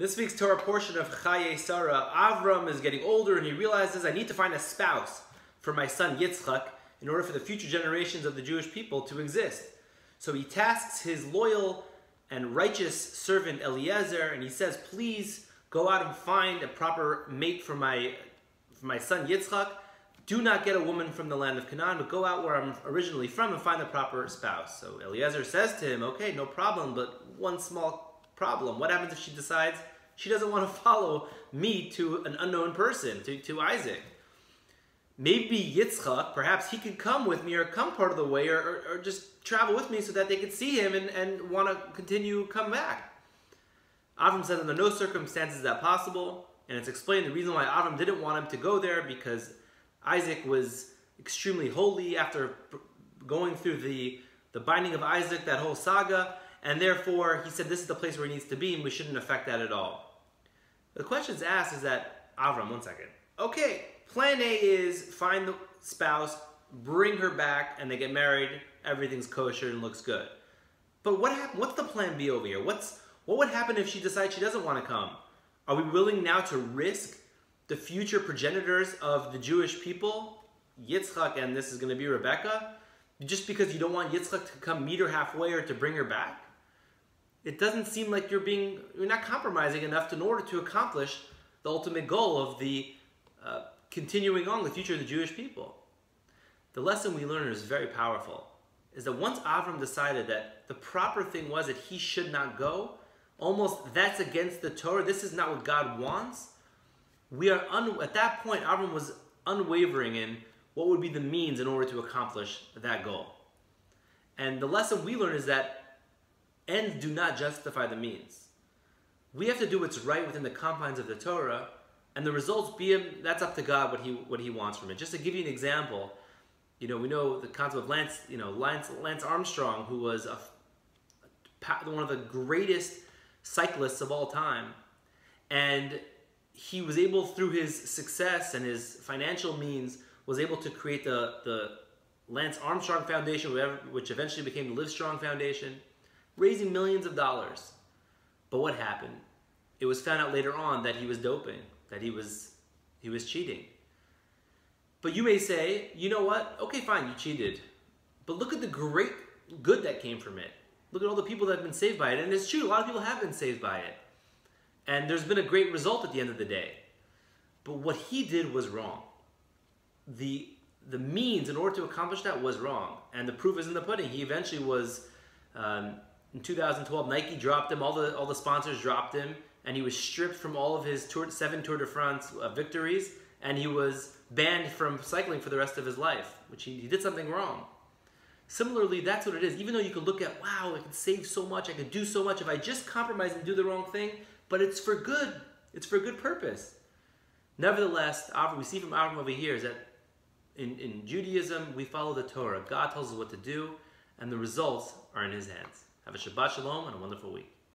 This week's Torah portion of Chaye Sarah, Avram is getting older and he realizes I need to find a spouse for my son Yitzchak in order for the future generations of the Jewish people to exist. So he tasks his loyal and righteous servant Eliezer and he says, please go out and find a proper mate for my, for my son Yitzchak. Do not get a woman from the land of Canaan, but go out where I'm originally from and find the proper spouse. So Eliezer says to him, okay, no problem, but one small problem. What happens if she decides she doesn't want to follow me to an unknown person, to, to Isaac? Maybe Yitzchak, perhaps he could come with me or come part of the way or, or, or just travel with me so that they could see him and, and want to continue come back. Avram says under no circumstances is that possible, and it's explained the reason why Avram didn't want him to go there because Isaac was extremely holy after going through the, the binding of Isaac, that whole saga, and therefore he said this is the place where he needs to be and we shouldn't affect that at all. The questions asked is that, Avram, one second. Okay, plan A is find the spouse, bring her back, and they get married, everything's kosher and looks good. But what hap- what's the plan B over here? What's, what would happen if she decides she doesn't want to come? Are we willing now to risk the future progenitors of the Jewish people, Yitzchak, and this is going to be Rebecca, just because you don't want Yitzchak to come meet her halfway or to bring her back? It doesn't seem like you're being you're not compromising enough in order to accomplish the ultimate goal of the uh, continuing on the future of the Jewish people. The lesson we learn is very powerful. Is that once Avram decided that the proper thing was that he should not go, almost that's against the Torah. This is not what God wants. We are un, at that point. Avram was unwavering in what would be the means in order to accomplish that goal. And the lesson we learn is that ends do not justify the means. We have to do what's right within the confines of the Torah, and the results be that's up to God what he what he wants from it. Just to give you an example, you know, we know the concept of Lance, you know, Lance Lance Armstrong, who was a, one of the greatest cyclists of all time, and he was able through his success and his financial means was able to create the the Lance Armstrong Foundation, which eventually became the Livestrong Foundation raising millions of dollars. But what happened? It was found out later on that he was doping, that he was he was cheating. But you may say, you know what? Okay, fine, you cheated. But look at the great good that came from it. Look at all the people that have been saved by it. And it's true, a lot of people have been saved by it. And there's been a great result at the end of the day. But what he did was wrong. The the means in order to accomplish that was wrong. And the proof is in the pudding. He eventually was um, in 2012, Nike dropped him. All the all the sponsors dropped him, and he was stripped from all of his tour, seven Tour de France uh, victories, and he was banned from cycling for the rest of his life, which he, he did something wrong. Similarly, that's what it is. Even though you can look at, wow, I could save so much, I could do so much if I just compromise and do the wrong thing, but it's for good. It's for good purpose. Nevertheless, we see from Avram over here is that in, in Judaism, we follow the Torah. God tells us what to do, and the results are in His hands. Have a Shabbat Shalom and a wonderful week.